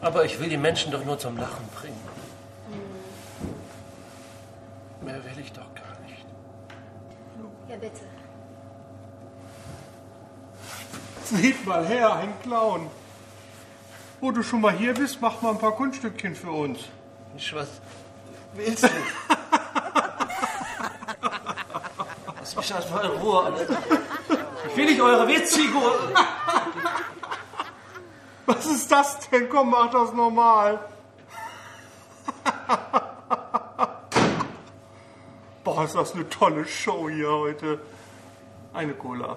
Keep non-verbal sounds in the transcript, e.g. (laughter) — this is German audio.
Aber ich will die Menschen doch nur zum Lachen bringen. Mehr will ich doch gar nicht. Ja, bitte. Seht mal her, ein Clown. Wo du schon mal hier bist, mach mal ein paar Kunststückchen für uns. Mensch, was willst du? (laughs) Lass mich das mal in Ruhe. Alter. Ich will nicht eure Witzfigur. Was ist das denn? Komm, mach das normal. (laughs) Boah, ist das eine tolle Show hier heute. Eine Cola.